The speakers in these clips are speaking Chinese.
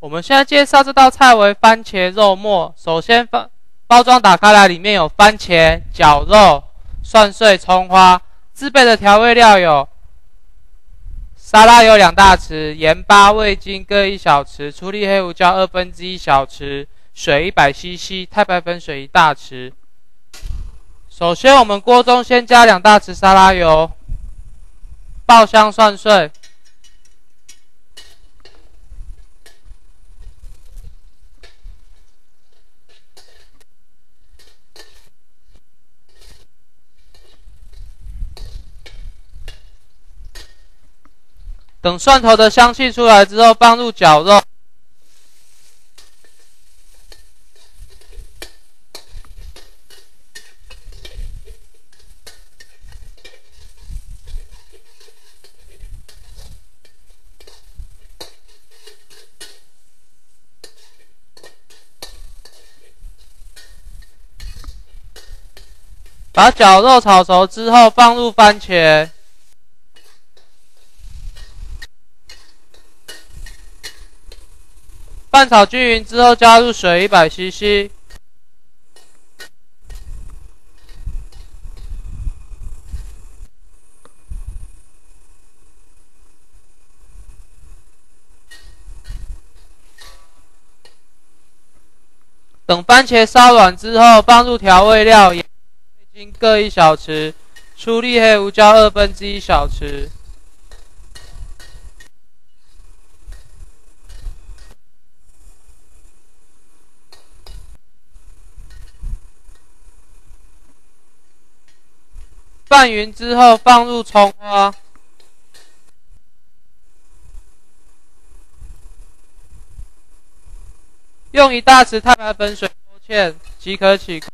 我们现在介绍这道菜为番茄肉末。首先，包包装打开来，里面有番茄、绞肉、蒜碎、葱花。自备的调味料有沙拉油两大匙、盐巴、味精各一小匙、粗粒黑胡椒二分之一小匙、水一百 CC、太白粉水一大匙。首先，我们锅中先加两大匙沙拉油，爆香蒜碎。等蒜头的香气出来之后，放入绞肉。把绞肉炒熟之后，放入番茄。拌炒均匀之后，加入水一百 CC，等番茄烧软之后，放入调味料，盐、味精各一小匙，粗粒黑胡椒二分之一小匙。拌匀之后，放入葱花，用一大匙太白粉水勾芡即可起锅。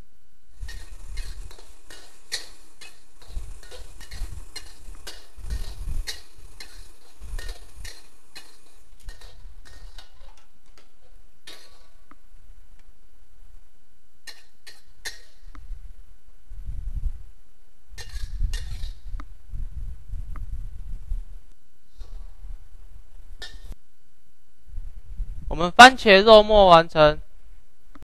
我们番茄肉末完成。